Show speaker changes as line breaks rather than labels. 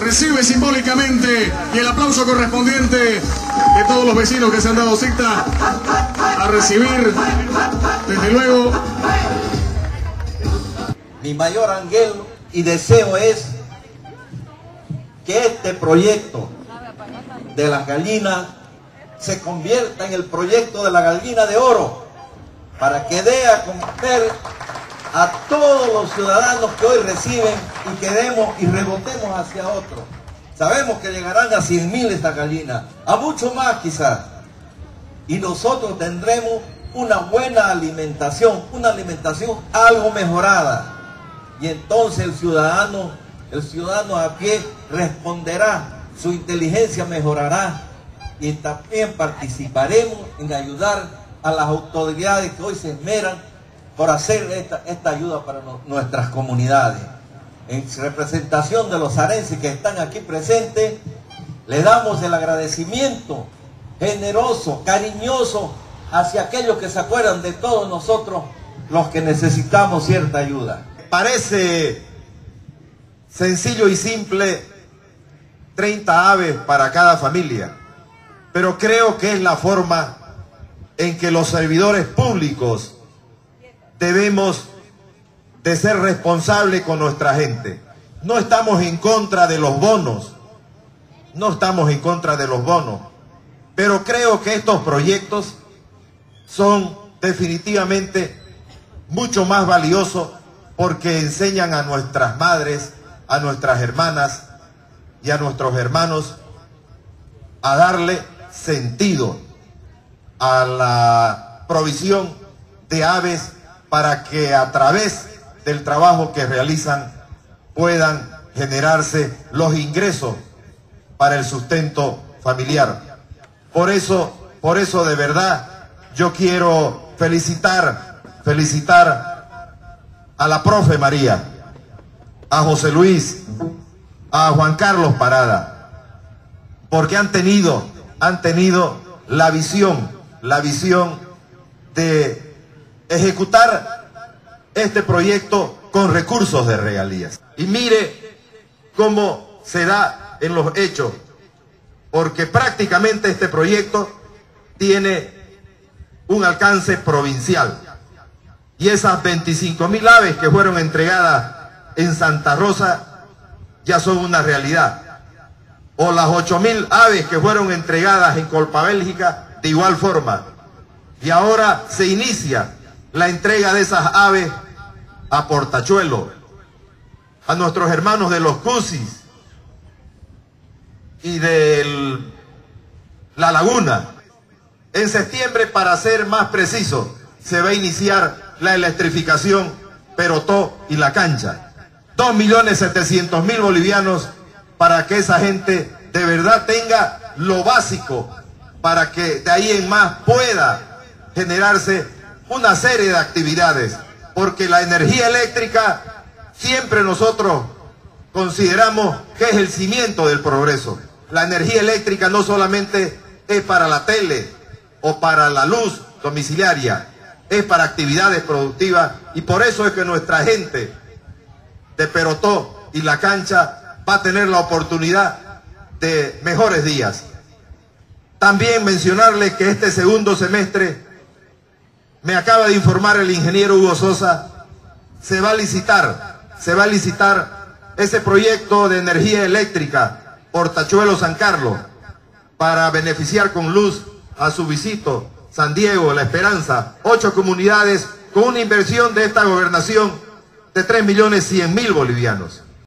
recibe simbólicamente y el aplauso correspondiente de todos los vecinos que se han dado cita a recibir, desde luego.
Mi mayor anhelo y deseo es que este proyecto de las gallinas se convierta en el proyecto de la gallina de oro para que dé a conocer a todos los ciudadanos que hoy reciben y queremos y rebotemos hacia otros. Sabemos que llegarán a 100 mil estas gallinas, a mucho más quizás. Y nosotros tendremos una buena alimentación, una alimentación algo mejorada. Y entonces el ciudadano, el ciudadano a pie responderá, su inteligencia mejorará y también participaremos en ayudar a las autoridades que hoy se esmeran por hacer esta, ayuda para nuestras comunidades. En representación de los arenses que están aquí presentes, le damos el agradecimiento generoso, cariñoso hacia aquellos que se acuerdan de todos nosotros los que necesitamos cierta ayuda.
Parece sencillo y simple 30 aves para cada familia, pero creo que es la forma en que los servidores públicos debemos de ser responsables con nuestra gente. No estamos en contra de los bonos, no estamos en contra de los bonos, pero creo que estos proyectos son definitivamente mucho más valiosos porque enseñan a nuestras madres, a nuestras hermanas y a nuestros hermanos a darle sentido a la provisión de aves para que a través del trabajo que realizan puedan generarse los ingresos para el sustento familiar. Por eso, por eso de verdad yo quiero felicitar, felicitar a la profe María, a José Luis, a Juan Carlos Parada, porque han tenido, han tenido la visión, la visión de ejecutar este proyecto con recursos de regalías. Y mire cómo se da en los hechos, porque prácticamente este proyecto tiene un alcance provincial. Y esas 25 mil aves que fueron entregadas en Santa Rosa ya son una realidad. O las 8 mil aves que fueron entregadas en Colpa Bélgica de igual forma. Y ahora se inicia la entrega de esas aves a Portachuelo, a nuestros hermanos de los Cusis y de La Laguna. En septiembre, para ser más preciso, se va a iniciar la electrificación Perotó y La Cancha. Dos millones setecientos mil bolivianos para que esa gente de verdad tenga lo básico para que de ahí en más pueda generarse una serie de actividades, porque la energía eléctrica siempre nosotros consideramos que es el cimiento del progreso. La energía eléctrica no solamente es para la tele o para la luz domiciliaria, es para actividades productivas y por eso es que nuestra gente de Perotó y la cancha va a tener la oportunidad de mejores días. También mencionarles que este segundo semestre me acaba de informar el ingeniero Hugo Sosa, se va a licitar, se va a licitar ese proyecto de energía eléctrica Portachuelo San Carlos para beneficiar con luz a su visito San Diego, La Esperanza, ocho comunidades con una inversión de esta gobernación de 3 millones 100 mil bolivianos.